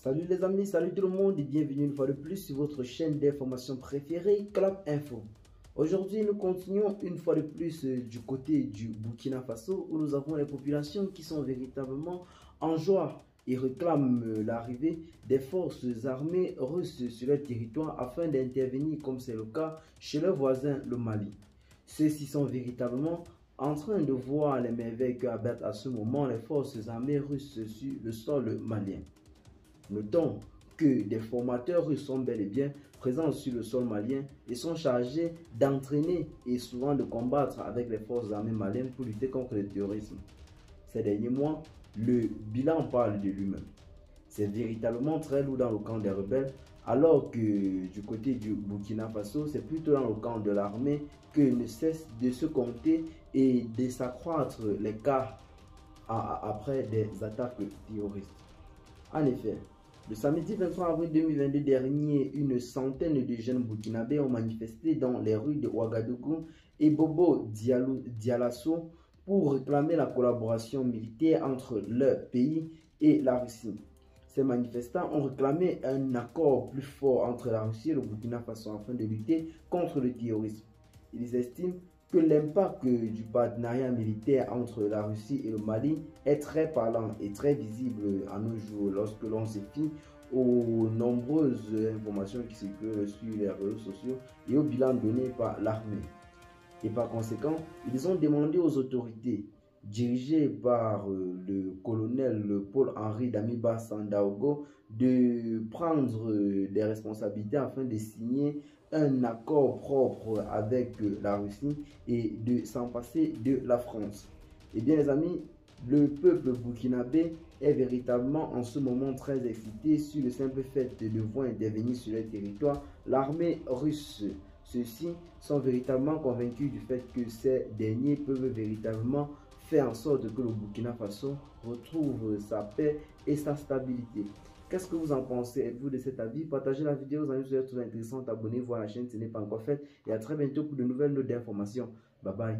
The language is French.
Salut les amis, salut tout le monde et bienvenue une fois de plus sur votre chaîne d'information préférée, Club Info. Aujourd'hui, nous continuons une fois de plus euh, du côté du Burkina Faso où nous avons les populations qui sont véritablement en joie et réclament euh, l'arrivée des forces armées russes sur leur territoire afin d'intervenir comme c'est le cas chez leur voisin le Mali. Ceux-ci sont véritablement en train de voir les merveilles que à ce moment les forces armées russes sur le sol malien. Notons que des formateurs sont bel et bien présents sur le sol malien et sont chargés d'entraîner et souvent de combattre avec les forces armées maliennes pour lutter contre le terrorisme. Ces derniers mois, le bilan parle de lui-même. C'est véritablement très lourd dans le camp des rebelles, alors que du côté du Burkina Faso, c'est plutôt dans le camp de l'armée que ne cesse de se compter et de s'accroître les cas après des attaques terroristes. En effet, le samedi 23 avril 2022 dernier, une centaine de jeunes burkinabés ont manifesté dans les rues de Ouagadougou et Bobo Dialasso pour réclamer la collaboration militaire entre leur pays et la Russie. Ces manifestants ont réclamé un accord plus fort entre la Russie et le Burkina Faso afin de lutter contre le terrorisme. Ils estiment que l'impact du partenariat militaire entre la Russie et le Mali est très parlant et très visible à nos jours lorsque l'on se fie aux nombreuses informations qui circulent sur les réseaux sociaux et au bilan donné par l'armée. Et par conséquent, ils ont demandé aux autorités dirigées par euh, le colonel Paul-Henri Damiba Sandaogo de prendre euh, des responsabilités afin de signer un accord propre avec la Russie et de s'en passer de la France. Eh bien les amis, le peuple burkinabé est véritablement en ce moment très excité sur le simple fait de voir intervenir sur le territoire l'armée russe. Ceux-ci sont véritablement convaincus du fait que ces derniers peuvent véritablement faire en sorte que le Burkina Faso retrouve sa paix et sa stabilité. Qu'est-ce que vous en pensez? Êtes-vous de cet avis? Partagez la vidéo aux amis si vous intéressante. Abonnez-vous à la chaîne si ce n'est pas encore fait. Et à très bientôt pour de nouvelles notes d'informations. Bye bye.